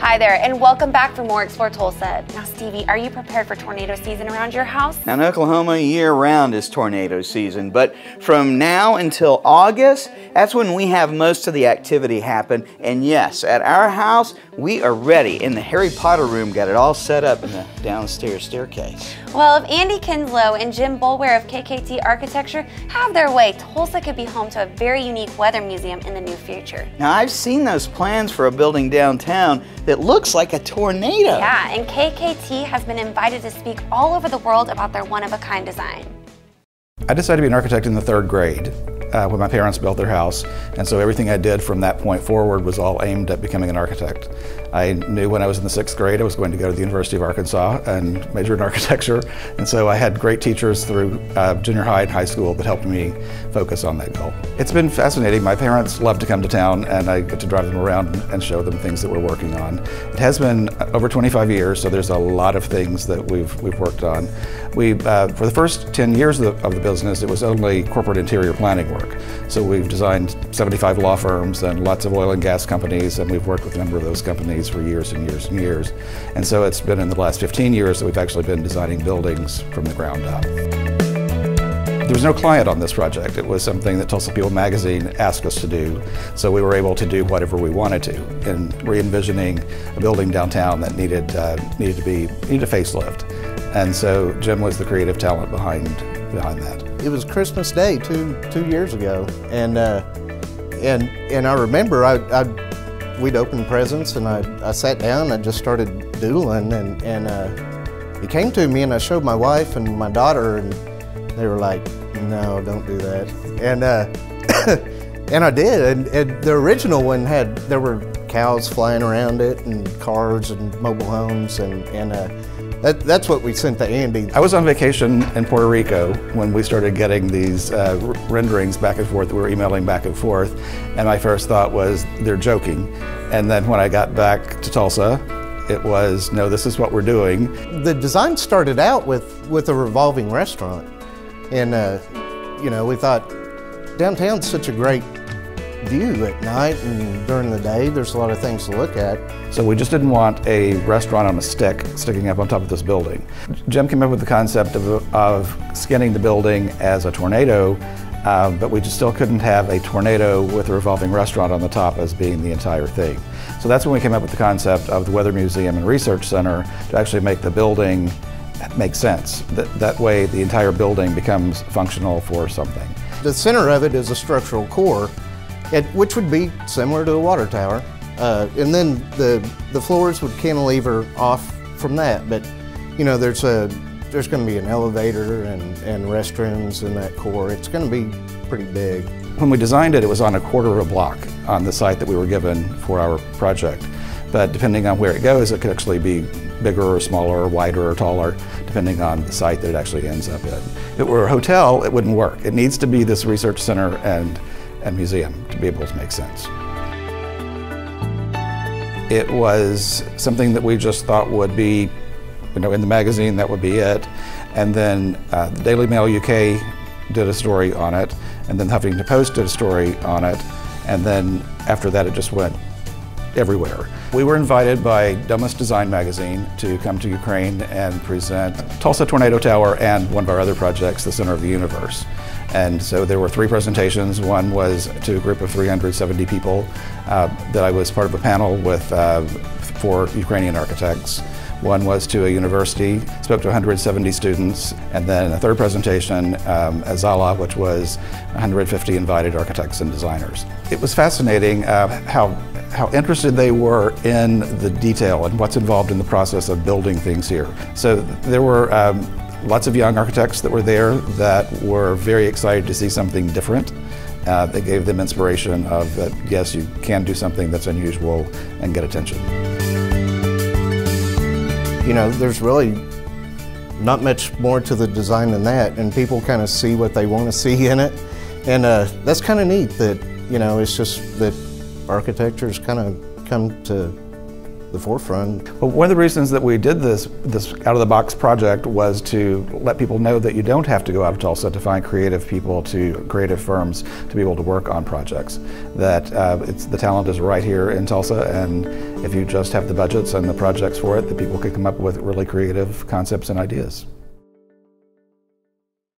Hi there, and welcome back for more Explore Tulsa. Now, Stevie, are you prepared for tornado season around your house? Now, in Oklahoma, year round is tornado season, but from now until August, that's when we have most of the activity happen. And yes, at our house, we are ready. In the Harry Potter room, got it all set up in the downstairs staircase. Well, if Andy Kinslow and Jim Boulware of KKT Architecture have their way, Tulsa could be home to a very unique weather museum in the near future. Now, I've seen those plans for a building downtown that looks like a tornado. Yeah, and KKT has been invited to speak all over the world about their one-of-a-kind design. I decided to be an architect in the third grade uh, when my parents built their house, and so everything I did from that point forward was all aimed at becoming an architect. I knew when I was in the sixth grade I was going to go to the University of Arkansas and major in architecture, and so I had great teachers through uh, junior high and high school that helped me focus on that goal. It's been fascinating. My parents love to come to town, and I get to drive them around and show them things that we're working on. It has been over 25 years, so there's a lot of things that we've we've worked on. We uh, for the first 10 years of the, of the business, it was only corporate interior planning work. So we've designed 75 law firms and lots of oil and gas companies, and we've worked with a number of those companies for years and years and years. And so it's been in the last 15 years that we've actually been designing buildings from the ground up. There was no client on this project. It was something that Tulsa People magazine asked us to do. So we were able to do whatever we wanted to in re-envisioning a building downtown that needed, uh, needed to be, needed a facelift. And so Jim was the creative talent behind, behind that. It was Christmas Day two, two years ago. And, uh, and, and I remember I, I, we'd open presents and I, I sat down and I just started doodling and, and uh, he came to me and I showed my wife and my daughter and they were like, no, don't do that. And uh, and I did. And, and, the original one had there were cows flying around it and cars and mobile homes and and uh, that, that's what we sent to Andy. I was on vacation in Puerto Rico when we started getting these uh, renderings back and forth. We were emailing back and forth, and my first thought was they're joking. And then when I got back to Tulsa, it was no, this is what we're doing. The design started out with with a revolving restaurant. And, uh, you know, we thought downtown's such a great view at night and during the day. There's a lot of things to look at. So we just didn't want a restaurant on a stick sticking up on top of this building. Jim came up with the concept of, of skinning the building as a tornado, uh, but we just still couldn't have a tornado with a revolving restaurant on the top as being the entire thing. So that's when we came up with the concept of the Weather Museum and Research Center to actually make the building make sense. That, that way the entire building becomes functional for something. The center of it is a structural core, which would be similar to a water tower. Uh, and then the, the floors would cantilever off from that. But, you know, there's a there's going to be an elevator and, and restrooms in that core. It's going to be pretty big. When we designed it, it was on a quarter of a block on the site that we were given for our project. But depending on where it goes, it could actually be bigger or smaller, or wider or taller, depending on the site that it actually ends up in. If it were a hotel, it wouldn't work. It needs to be this research center and, and museum to be able to make sense. It was something that we just thought would be, you know, in the magazine, that would be it. And then uh, the Daily Mail UK did a story on it, and then the Huffington Post did a story on it, and then after that it just went everywhere. We were invited by Domus Design Magazine to come to Ukraine and present Tulsa Tornado Tower and one of our other projects, the Center of the Universe. And so there were three presentations. One was to a group of 370 people uh, that I was part of a panel with uh, four Ukrainian architects. One was to a university, spoke to 170 students, and then a third presentation um, at Zala, which was 150 invited architects and designers. It was fascinating uh, how how interested they were in the detail and what's involved in the process of building things here. So there were um, lots of young architects that were there that were very excited to see something different. Uh, that gave them inspiration of that, yes, you can do something that's unusual and get attention. You know, there's really not much more to the design than that, and people kind of see what they want to see in it. And uh, that's kind of neat that, you know, it's just that architecture's kind of come to the forefront. Well, one of the reasons that we did this this out of the box project was to let people know that you don't have to go out of Tulsa to find creative people to creative firms to be able to work on projects. That uh, it's the talent is right here in Tulsa, and if you just have the budgets and the projects for it, that people can come up with really creative concepts and ideas.